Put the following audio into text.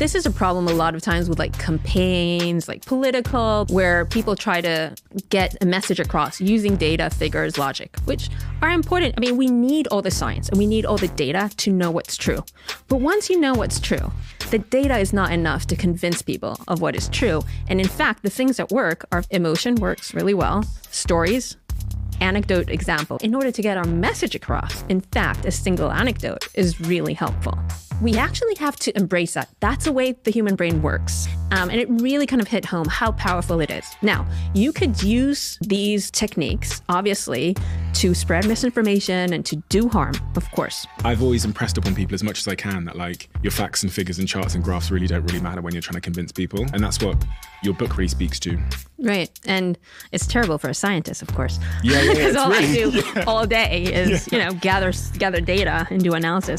This is a problem a lot of times with like campaigns, like political, where people try to get a message across using data, figures, logic, which are important. I mean, we need all the science and we need all the data to know what's true. But once you know what's true, the data is not enough to convince people of what is true. And in fact, the things that work are emotion works really well, stories, anecdote example. In order to get our message across, in fact, a single anecdote is really helpful we actually have to embrace that. That's the way the human brain works. Um, and it really kind of hit home how powerful it is. Now, you could use these techniques, obviously, to spread misinformation and to do harm, of course. I've always impressed upon people as much as I can that, like, your facts and figures and charts and graphs really don't really matter when you're trying to convince people. And that's what your book really speaks to. Right. And it's terrible for a scientist, of course. Yeah, yeah, Because all really, I do yeah. all day is, you know, gather gather data and do analysis.